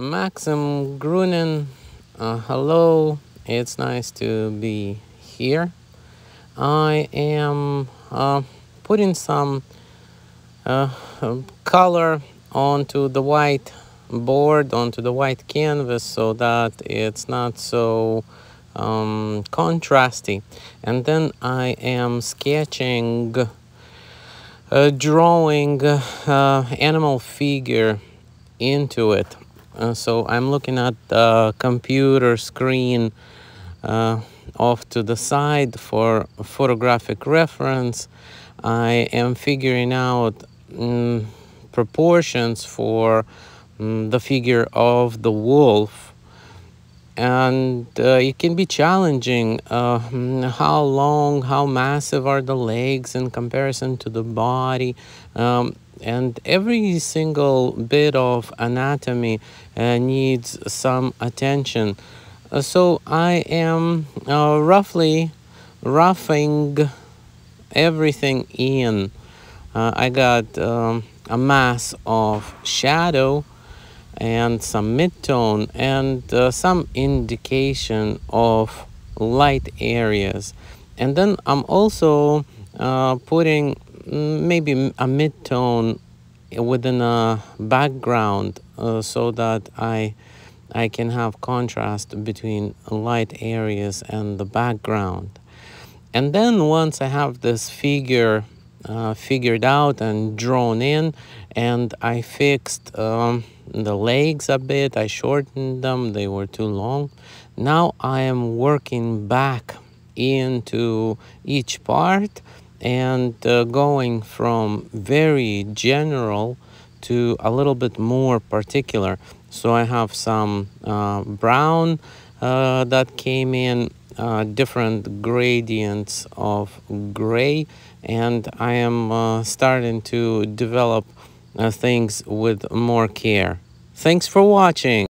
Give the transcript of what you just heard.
Maxim Grunin. Uh, hello, it's nice to be here. I am uh, putting some uh, color onto the white board, onto the white canvas, so that it's not so um, contrasty. And then I am sketching, uh, drawing uh, animal figure into it. Uh, so I'm looking at the computer screen uh, off to the side for photographic reference. I am figuring out mm, proportions for mm, the figure of the wolf and uh, it can be challenging uh, mm, how long how massive are the legs in comparison to the body um, and every single bit of anatomy uh, needs some attention. Uh, so I am uh, roughly roughing everything in. Uh, I got um, a mass of shadow and some midtone and uh, some indication of light areas. And then I'm also uh, putting maybe a midtone within a background uh, so that I I can have contrast between light areas and the background. And then once I have this figure uh, figured out and drawn in and I fixed um, the legs a bit, I shortened them, they were too long. Now I am working back into each part and uh, going from very general to a little bit more particular. So I have some uh, brown uh, that came in, uh, different gradients of gray, and I am uh, starting to develop uh, things with more care. Thanks for watching.